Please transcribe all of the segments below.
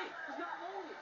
Hey, he's not moving.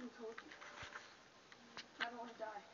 I you. Don't want to die.